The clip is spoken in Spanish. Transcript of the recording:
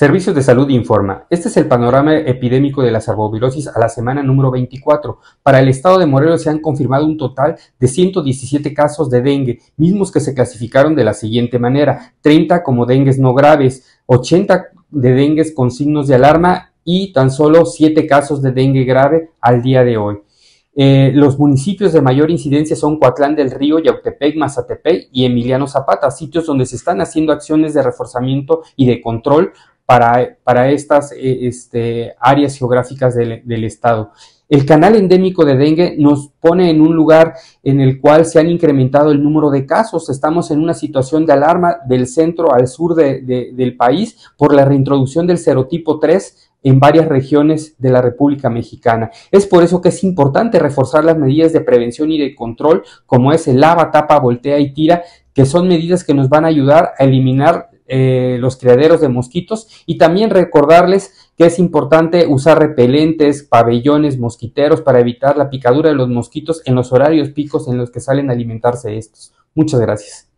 Servicios de Salud informa. Este es el panorama epidémico de la sarbovirosis a la semana número 24. Para el estado de Morelos se han confirmado un total de 117 casos de dengue, mismos que se clasificaron de la siguiente manera: 30 como dengues no graves, 80 de dengues con signos de alarma y tan solo 7 casos de dengue grave al día de hoy. Eh, los municipios de mayor incidencia son Coatlán del Río, Yautepec, Mazatepec y Emiliano Zapata, sitios donde se están haciendo acciones de reforzamiento y de control para, estas eh, este, áreas geográficas del, estado. El canal endémico de dengue nos pone en un lugar en el cual se han incrementado el número de casos. Estamos en una situación de alarma del centro al sur del país por la reintroducción del serotipo 3 en varias regiones de la República Mexicana. Es por eso que es importante reforzar las medidas de prevención y de control, como es el lava, tapa, voltea y tira, que son medidas que nos van a ayudar a eliminar eh, los criaderos de mosquitos y también recordarles que es importante usar repelentes, pabellones, mosquiteros para evitar la picadura de los mosquitos en los horarios picos en los que salen a alimentarse estos. Muchas gracias.